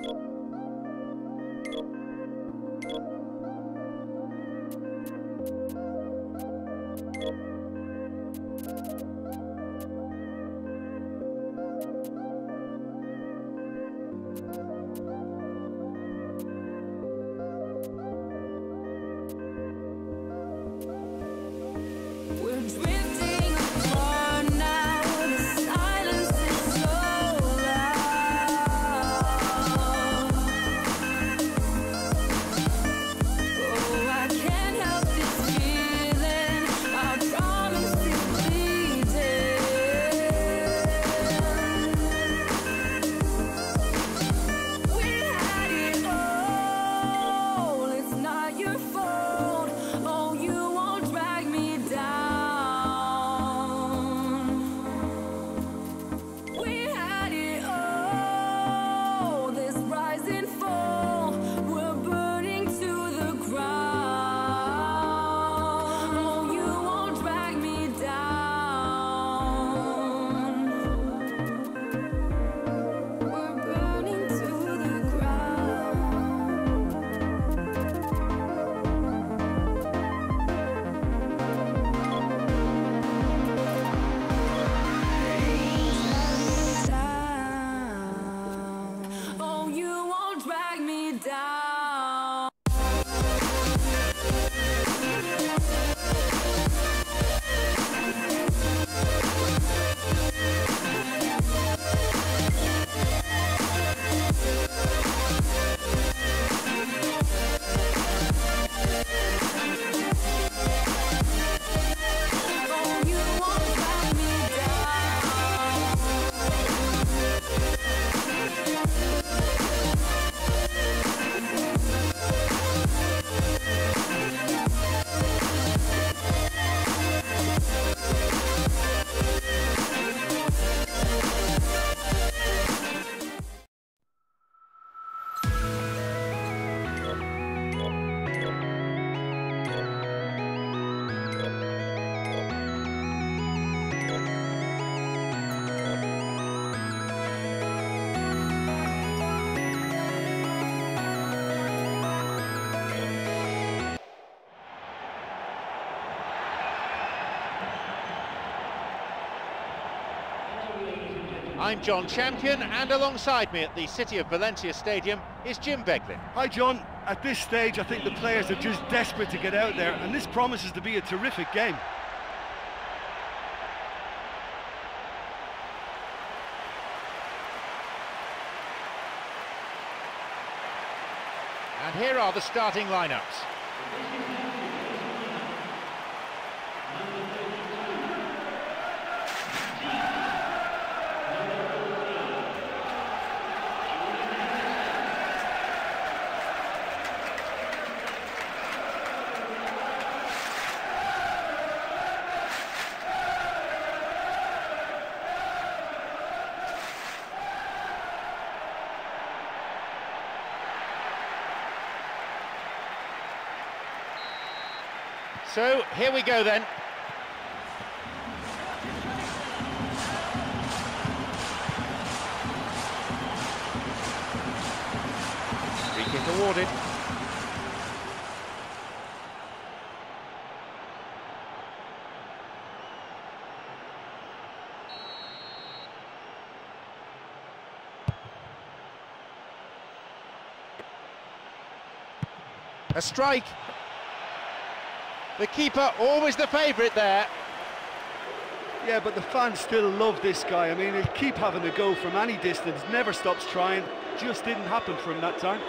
We're I'm Jon Champion, and alongside me at the City of Valencia Stadium is Jim Beglin. Hi, John. At this stage, I think the players are just desperate to get out there, and this promises to be a terrific game. And here are the starting lineups. So here we go then. Free kick awarded. A strike. The keeper always the favourite there. Yeah, but the fans still love this guy. I mean, he'll keep having a go from any distance, never stops trying. Just didn't happen for him that time.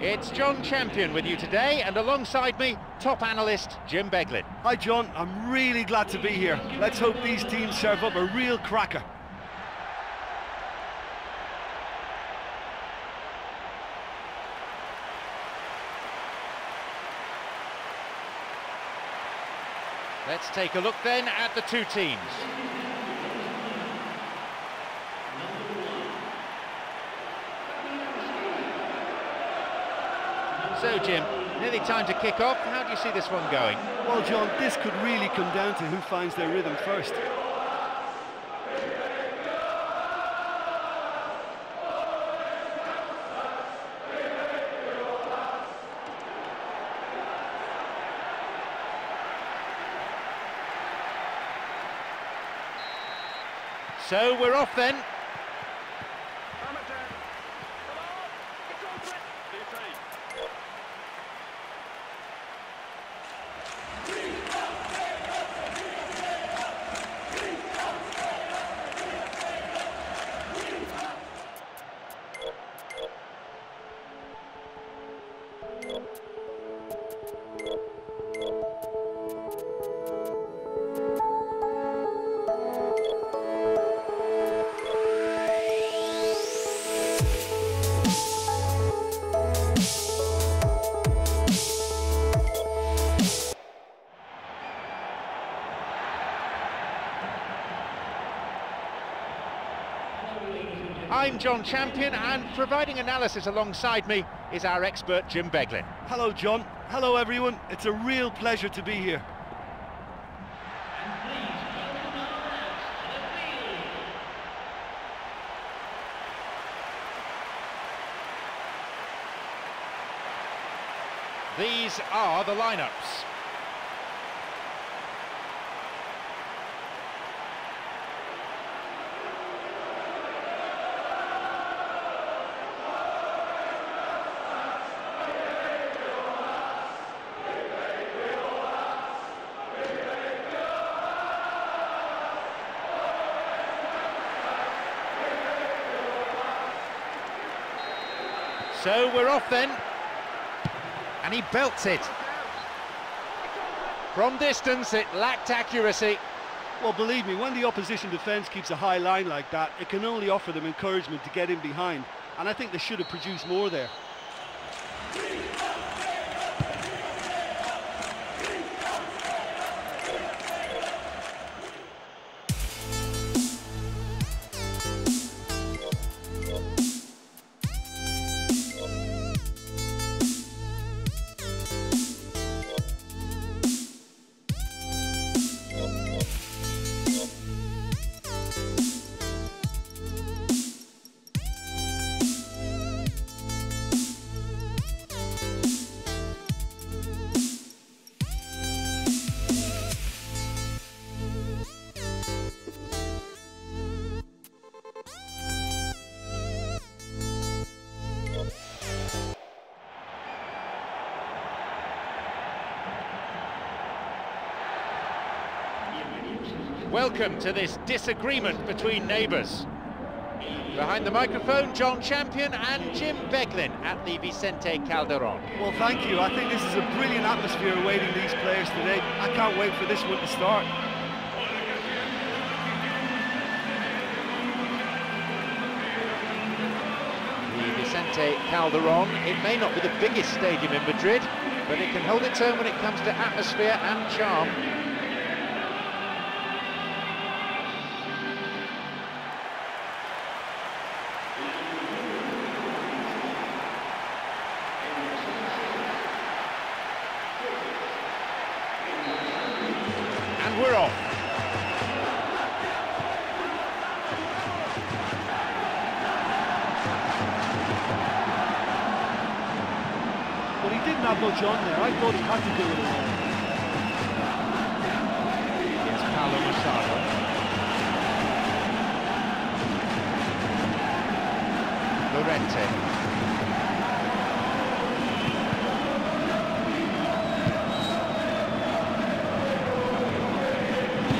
It's Jon Champion with you today, and alongside me, top analyst Jim Beglin. Hi John, I'm really glad to be here. Let's hope these teams serve up a real cracker. Take a look then at the two teams. So, Jim, nearly time to kick off. How do you see this one going? Well, John, this could really come down to who finds their rhythm first. So we're off then. I'm Jon Champion, and providing analysis alongside me is our expert Jim Beglin. Hello, John. Hello, everyone. It's a real pleasure to be here. These are the lineups. So we're off then. And he belts it. From distance, it lacked accuracy. Well, believe me, when the opposition defence keeps a high line like that, it can only offer them encouragement to get in behind. And I think they should have produced more there. Welcome to this disagreement between neighbours. Behind the microphone, Jon Champion and Jim Beglin at the Vicente Calderon. Well, thank you. I think this is a brilliant atmosphere awaiting these players today. I can't wait for this one to start. The Vicente Calderon, it may not be the biggest stadium in Madrid, but it can hold its own when it comes to atmosphere and charm.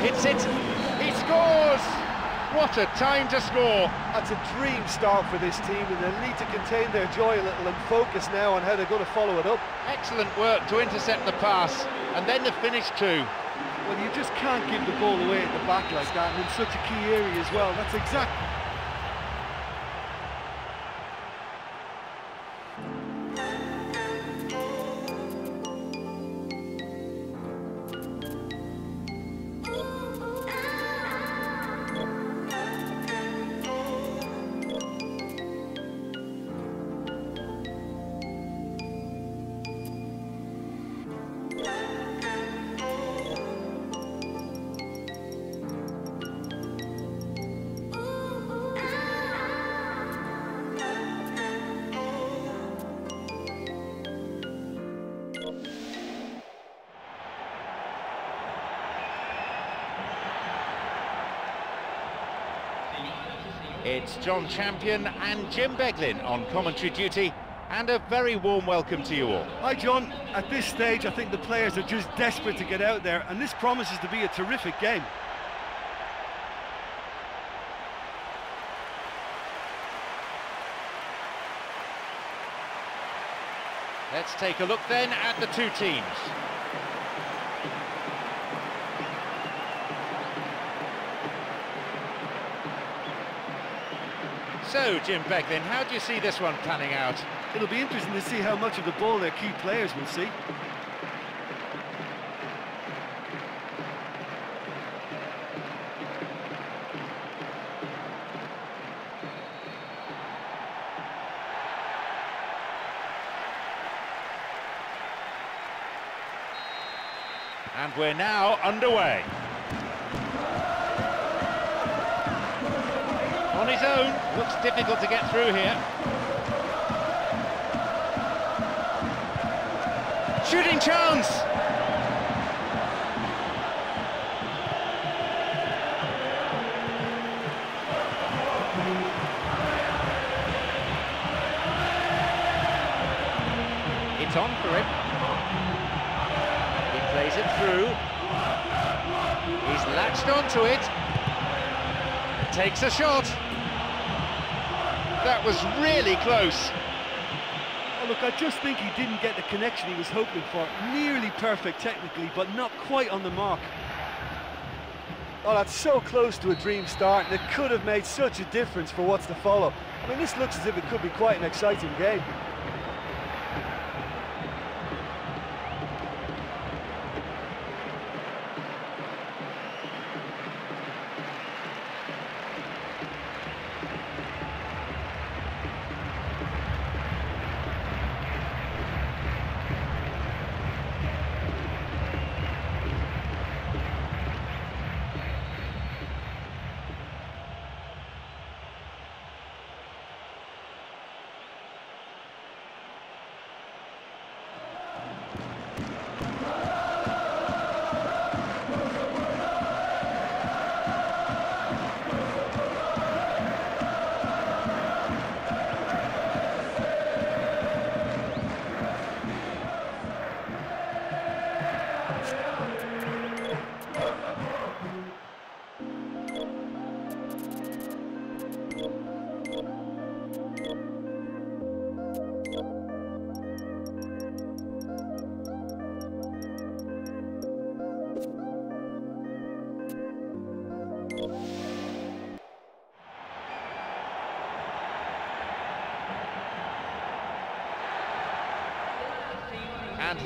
Hits it, he scores! What a time to score! That's a dream start for this team and they'll need to contain their joy a little and focus now on how they're going to follow it up. Excellent work to intercept the pass, and then the finish too. Well, you just can't give the ball away at the back like that and in such a key area as well. That's exactly... It's Jon Champion and Jim Beglin on commentary duty, and a very warm welcome to you all. Hi, John. At this stage, I think the players are just desperate to get out there, and this promises to be a terrific game. Let's take a look then at the two teams. So, Jim Beglin, how do you see this one panning out? It'll be interesting to see how much of the ball their key players will see. And we're now underway. His own, looks difficult to get through here. Shooting chance! It's on for him. He plays it through. He's latched onto it. Takes a shot. That was really close. Oh, look, I just think he didn't get the connection he was hoping for. Nearly perfect technically, but not quite on the mark. Oh, that's so close to a dream start, and it could have made such a difference for what's to follow. I mean, this looks as if it could be quite an exciting game.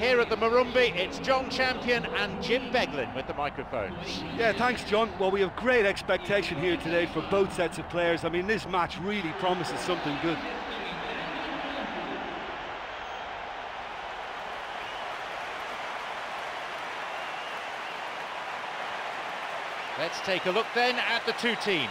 Here at the Morumbi, it's Jon Champion and Jim Beglin with the microphones. Yeah, thanks, John. Well, we have great expectation here today for both sets of players. I mean, this match really promises something good. Let's take a look then at the two teams.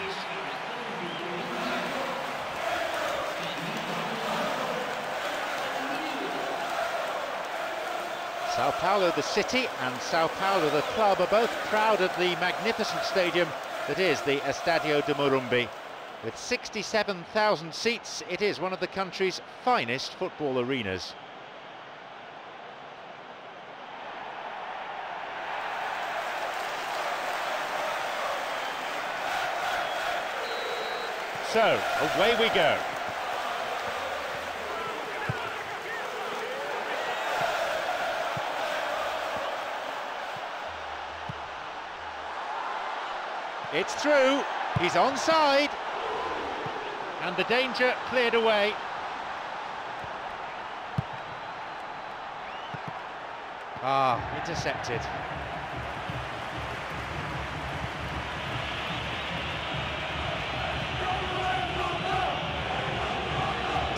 Sao Paulo, the city, and Sao Paulo, the club, are both proud of the magnificent stadium that is the Estadio de Morumbi. With 67,000 seats, it is one of the country's finest football arenas. So, away we go. It's through, he's onside, and the danger cleared away. Ah, intercepted.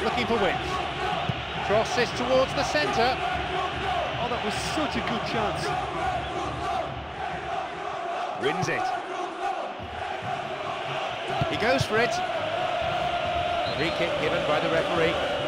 Looking for width. Crosses towards the centre. Oh, that was such a good chance. Wins it. Goes for it. Free kick given by the referee.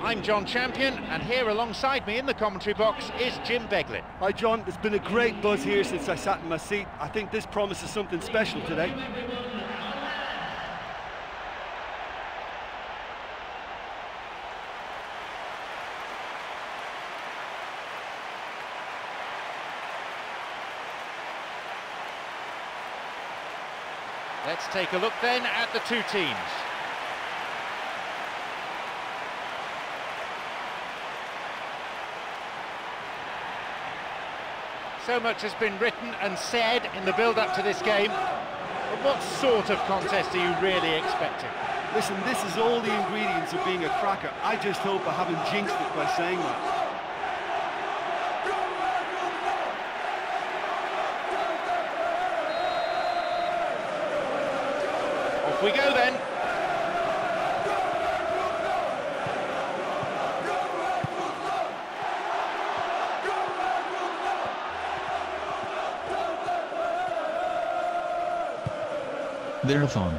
I'm Jon Champion, and here alongside me in the commentary box is Jim Beglin. Hi, John. There's been a great buzz here since I sat in my seat. I think this promises something special today. Let's take a look then at the two teams. So much has been written and said in the build-up to this game. But what sort of contest are you really expecting? Listen, this is all the ingredients of being a cracker. I just hope I haven't jinxed it by saying that. Off we go then. Thereupon.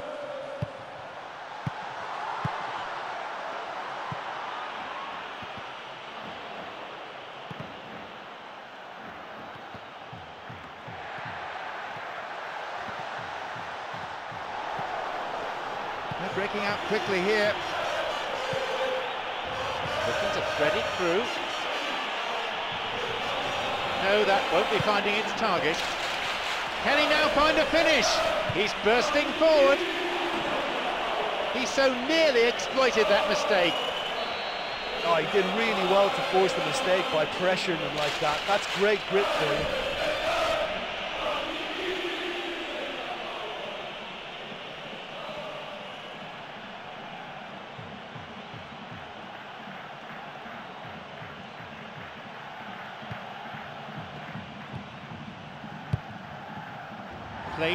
Breaking out quickly He's bursting forward. He so nearly exploited that mistake. Oh, he did really well to force the mistake by pressuring him like that. That's great grit for him.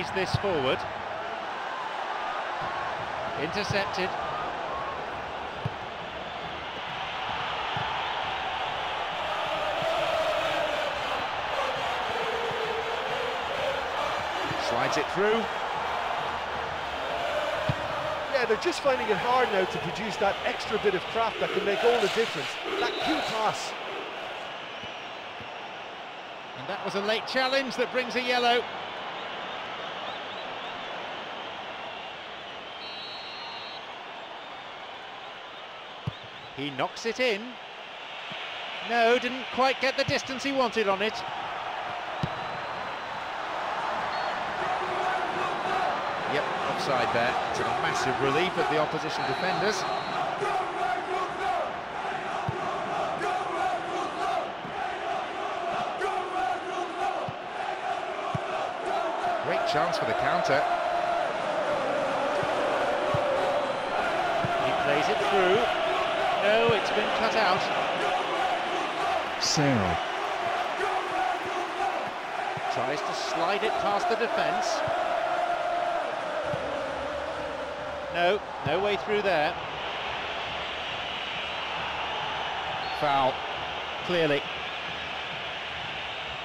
Plays this forward. Intercepted. Slides it through. Yeah, they're just finding it hard now to produce that extra bit of craft that can make all the difference. That key pass. And that was a late challenge that brings a yellow. He knocks it in. No, didn't quite get the distance he wanted on it. Yep, offside there. To the massive relief of the opposition defenders. Great chance for the counter. He plays it through. No, it's been cut out. Sarah. Tries to slide it past the defence. No, no way through there. Foul, clearly.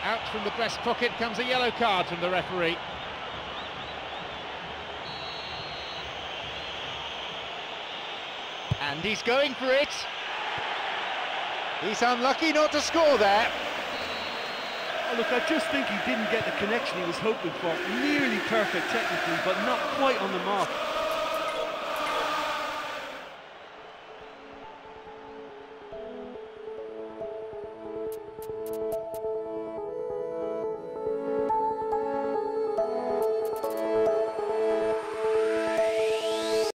Out from the breast pocket comes a yellow card from the referee. And he's going for it. He's unlucky not to score there. Oh, look, I just think he didn't get the connection he was hoping for. Nearly perfect technically, but not quite on the mark.